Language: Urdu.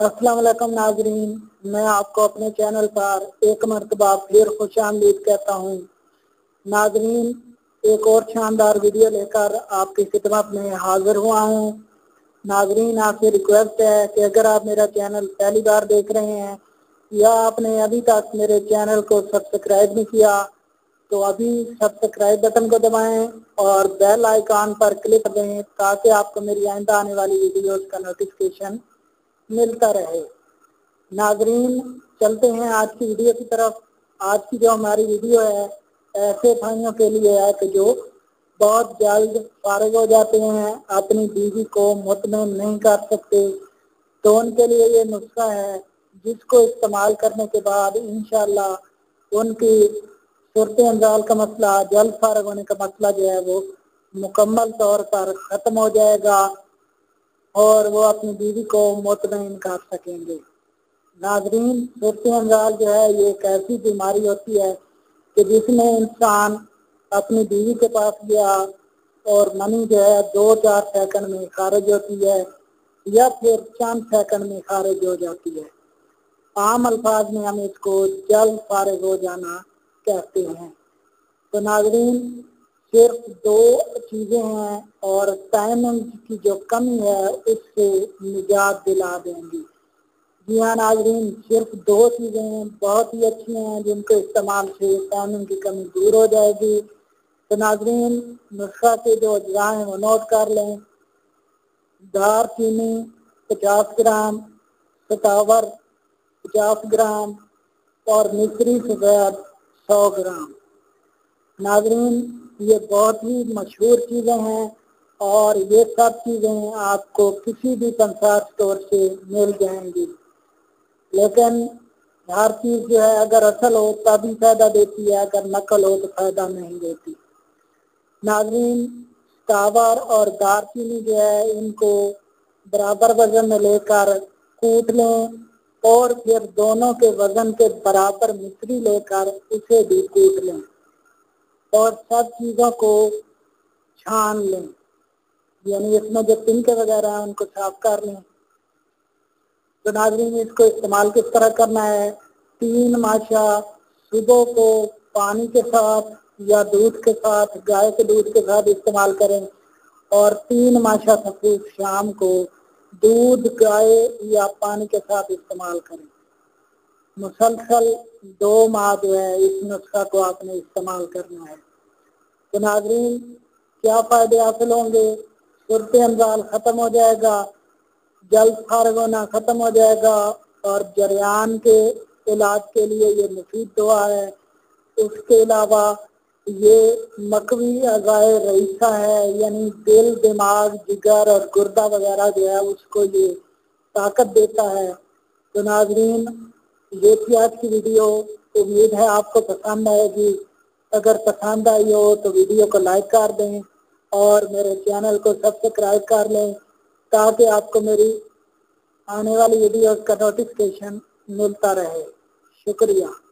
السلام علیکم ناظرین، میں آپ کو اپنے چینل پر ایک مرتبہ پھر خوش آمدید کہتا ہوں۔ ناظرین، ایک اور شاندار ویڈیو لے کر آپ کی خدمت میں حاضر ہوا ہوں۔ ناظرین، آپ سے ریکویسٹ ہے کہ اگر آپ میرا چینل پہلی بار دیکھ رہے ہیں یا آپ نے ابھی تک میرے چینل کو سبسکرائب نہیں کیا، تو ابھی سبسکرائب بٹن کو دبائیں اور بیل آئیکن پر کلک دیں تاکہ آپ کو میری آئندہ آنے والی ویڈیوز کا نوٹیفکیشن ملتا رہے۔ ناظرین، چلتے ہیں آج کی ویڈیو کی طرف۔ آج کی جو ہماری ویڈیو ہے، ایسے بھائیوں کے لیے ہے کہ جو بہت جلد فارغ ہو جاتے ہیں، اپنی بیوی کو مطمئن نہیں کر سکتے۔ تو ان کے لیے یہ نسخہ ہے، جس کو استعمال کرنے کے بعد انشاءاللہ ان کی صورت انزال کا مسئلہ، جلد فارغ ہونے کا مسئلہ جو ہے، وہ مکمل طور پر ختم ہو جائے گا۔ اور وہ اپنی بیوی کو مطمئن کر سکیں گے۔ ناظرین، صورت انزال جو ہے، یہ ایک ایسی بیماری ہوتی ہے کہ جس میں انسان اپنی بیوی کے پاس گیا اور منی جو ہے، دو چار سیکنڈ میں خارج ہوتی ہے یا پھر چند سیکنڈ میں خارج ہو جاتی ہے۔ عام الفاظ میں ہم اس کو جلد فارغ ہو جانا کہتے ہیں۔ تو ناظرین صرف دو چیزیں ہیں اور ٹائمنگ کی جو کمی ہے، اس سے نجات دلا دیں گی۔ جی ہاں ناظرین صرف دو چیزیں ہیں، بہت ہی اچھی ہیں جن کے استعمال سے ٹائمنگ کی کمی دور ہو جائے گی۔ تو ناظرین، نسخہ کے جو اجزاء ہیں وہ نوٹ کر لیں۔ دار چینی، پچاس گرام، ستاور، پچاس گرام اور مصری سفید، سو گرام۔ ناظرین یہ بہت ہی مشہور چیزیں ہیں اور یہ سب چیزیں آپ کو کسی بھی کنسار سٹور سے مل جائیں گی۔ لیکن ہر چیز جو ہے اگر اصل ہو تبھی فائدہ دیتی ہے، اگر نقل ہو تو فائدہ نہیں دیتی۔ ناظرین تاور اور دار چینی جو ہے ان کو برابر وزن میں لے کر کوٹ لیں اور پھر دونوں کے وزن کے برابر مصری لے کر اسے بھی کوٹ لیں۔ اور سب چیزوں کو چھان لیں۔ یعنی اس میں جو پنک وغیرہ ہیں، ان کو صاف کر لیں۔ تو ناظرین، اس کو استعمال کس طرح کرنا ہے؟ تین ماشا صبح کو پانی کے ساتھ یا دودھ کے ساتھ، گائے کے دودھ کے ساتھ استعمال کریں۔ اور تین ماشا سفید شام کو دودھ، گائے یا پانی کے ساتھ استعمال کریں۔ مسلسل دو ماہ جو ہے، اس نسخہ کو آپ نے استعمال کرنا ہے۔ تو ناظرین، کیا فائدے حاصل ہوں گے؟ صورت انزال ختم ہو جائے گا، جلد فارغ ہونا ختم ہو جائے گا اور جریان کے علاج کے لیے یہ مفید دعا ہے۔ اس کے علاوہ یہ مکوی اعضائے رئیسہ ہے یعنی دل، دماغ، جگر اور گردہ وغیرہ جو ہے، اس کو یہ طاقت دیتا ہے۔ تو ناظرین یہ تھی آج کی ویڈیو، امید ہے آپ کو پسند آئے گی۔ اگر پسند آئی ہو تو ویڈیو کو لائک کر دیں اور میرے چینل کو سبسکرائب کر لیں تاکہ آپ کو میری آنے والی ویڈیوز کا نوٹیفکیشن ملتا رہے۔ شکریہ۔